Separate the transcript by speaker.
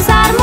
Speaker 1: kızarmış